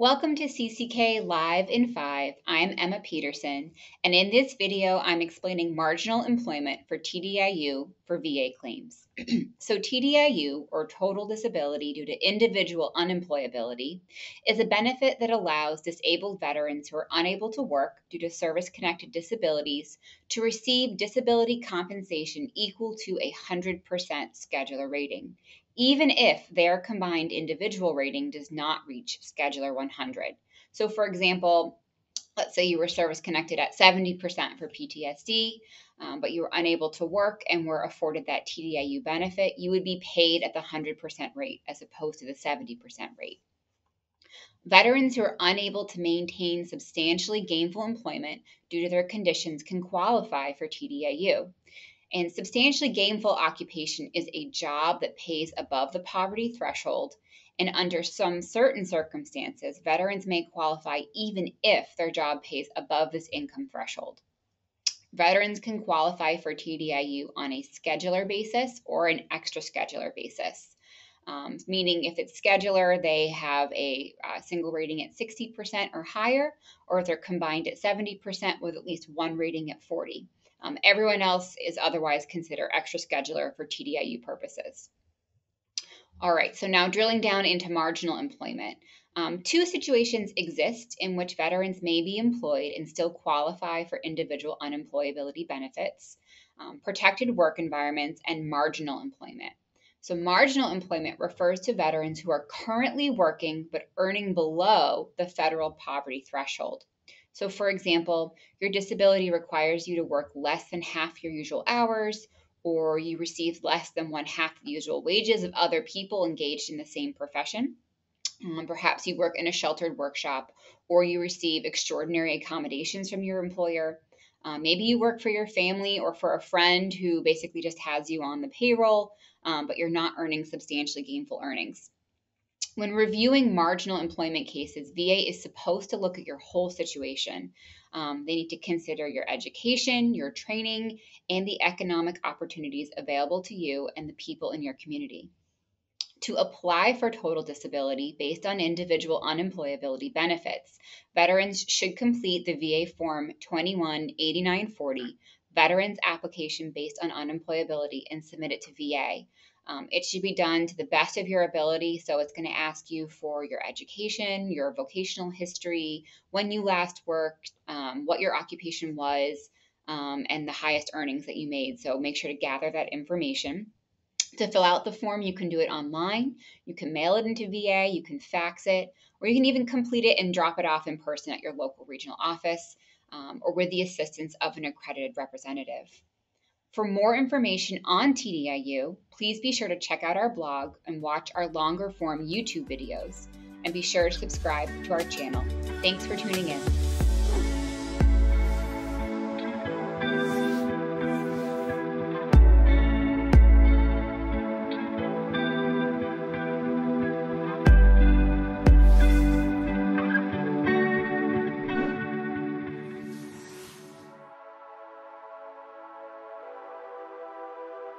Welcome to CCK Live in 5. I'm Emma Peterson, and in this video, I'm explaining marginal employment for TDIU for VA claims. so, TDIU, or total disability due to individual unemployability, is a benefit that allows disabled veterans who are unable to work due to service connected disabilities to receive disability compensation equal to a 100% schedular rating even if their combined individual rating does not reach Schedular 100. So, for example, let's say you were service connected at 70% for PTSD, um, but you were unable to work and were afforded that TDIU benefit, you would be paid at the 100% rate as opposed to the 70% rate. Veterans who are unable to maintain substantially gainful employment due to their conditions can qualify for TDIU. And substantially gainful occupation is a job that pays above the poverty threshold. And under some certain circumstances, veterans may qualify even if their job pays above this income threshold. Veterans can qualify for TDIU on a schedular basis or an extra schedular basis. Um, meaning, if it's schedular, they have a uh, single rating at 60% or higher, or if they're combined at 70% with at least one rating at 40. Um, everyone else is otherwise considered extra schedular for TDIU purposes. All right, so now drilling down into marginal employment. Um, two situations exist in which veterans may be employed and still qualify for individual unemployability benefits um, protected work environments and marginal employment. So, marginal employment refers to veterans who are currently working but earning below the federal poverty threshold. So, for example, your disability requires you to work less than half your usual hours, or you receive less than one half the usual wages of other people engaged in the same profession. Um, perhaps you work in a sheltered workshop, or you receive extraordinary accommodations from your employer. Uh, maybe you work for your family or for a friend who basically just has you on the payroll, um, but you're not earning substantially gainful earnings. When reviewing marginal employment cases, VA is supposed to look at your whole situation. Um, they need to consider your education, your training, and the economic opportunities available to you and the people in your community. To apply for total disability based on individual unemployability benefits, veterans should complete the VA Form 218940 Veterans Application based on unemployability and submit it to VA. Um, it should be done to the best of your ability. So it's going to ask you for your education, your vocational history, when you last worked, um, what your occupation was, um, and the highest earnings that you made. So make sure to gather that information. To fill out the form, you can do it online. You can mail it into VA, you can fax it, or you can even complete it and drop it off in person at your local regional office um, or with the assistance of an accredited representative. For more information on TDIU, please be sure to check out our blog and watch our longer form YouTube videos. And be sure to subscribe to our channel. Thanks for tuning in.